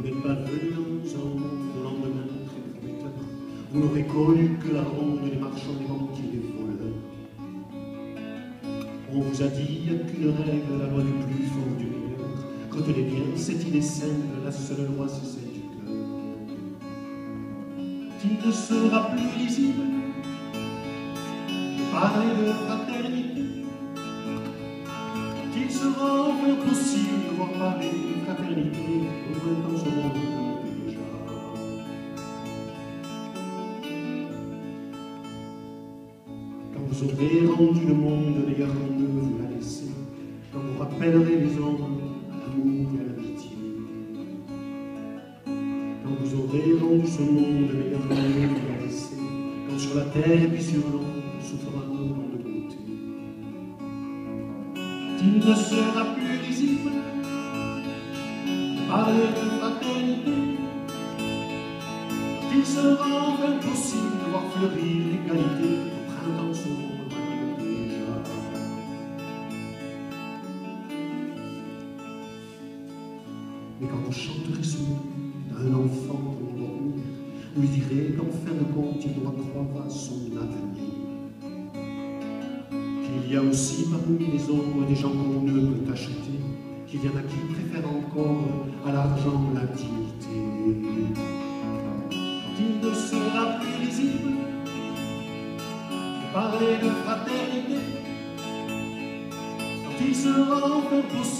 Vous n'êtes pas venu dans un monde au lendemain très prometteur. Vous n'aurez connu que la ronde des marchands, des banquiers, des voleurs. On vous a dit, qu'une règle, la loi du plus fort, du meilleur. Retenez bien cette idée la seule loi, c'est celle du cœur. Qui ne sera plus lisible parler de fraternité. Qu'il sera enfin possible de voir parler de fraternité au ce monde déjà. Quand vous aurez rendu le monde qu'on ne vous l'a laissé, quand vous rappellerez les hommes à l'amour et à l'amitié, quand vous aurez rendu ce monde qu'on ne vous l'a laissé, quand sur la terre et puis sur l'eau, souffrira de Il ne sera plus lisible parler de fraternité. Il sera enfin possible de voir fleurir l'égalité au printemps sombre déjà. Mais quand vous chanterez ce mot d'un enfant pour dormir, vous lui direz qu'en fin de compte, il doit croire à son avenir. Il y a aussi parmi les hommes des gens qu'on ne peut acheter, qu'il y en a qui préfèrent encore à l'argent l'intimité. Il ne sera plus lisible de parler de fraternité, quand il sera enfin possible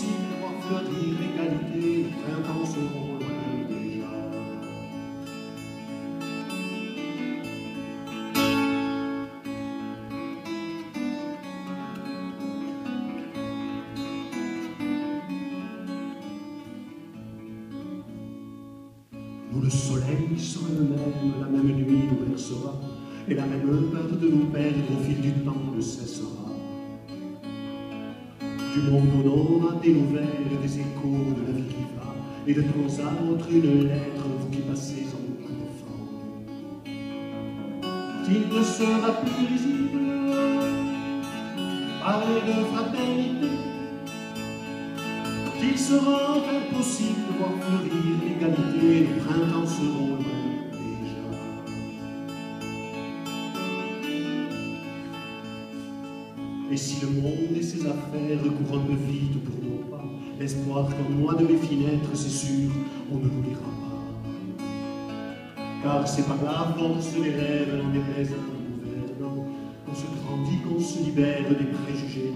Nous, le soleil sera le même, la même nuit nous bercera, et la même peur de nous perdre au fil du temps ne cessera. Du monde au nord, des nouvelles, des échos de la vie qui va, et de temps à autre une lettre, vous qui passez en courant. Il ne sera plus visible, parler de fraternité, qu'il sera enfin possible de voir fleurir l'égalité, les printemps seront loin déjà. Et si le monde et ses affaires courent un peu vite pour nos pas, l'espoir qu'en moi de mes fenêtres, c'est sûr, on ne l'oubliera pas. Car c'est par la force des rêves, n'en déplaise à un gouvernant, qu'on se grandit, qu'on se libère des préjugés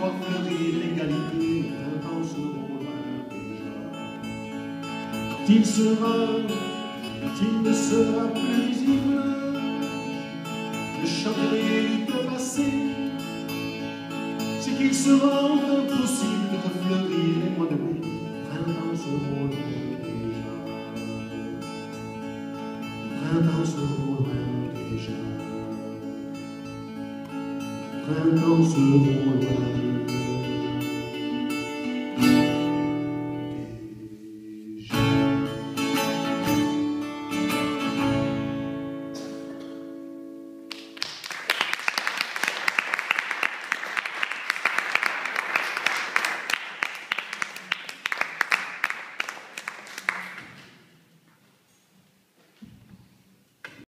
conférer l'égalité d'un dangereux déjà. Quand il sera, quand il ne sera plus visible, le chagré du passé, c'est qu'il sera enfin possible de fleurir les mois de mai, printemps seront déjà. Printemps seront 们都是无国人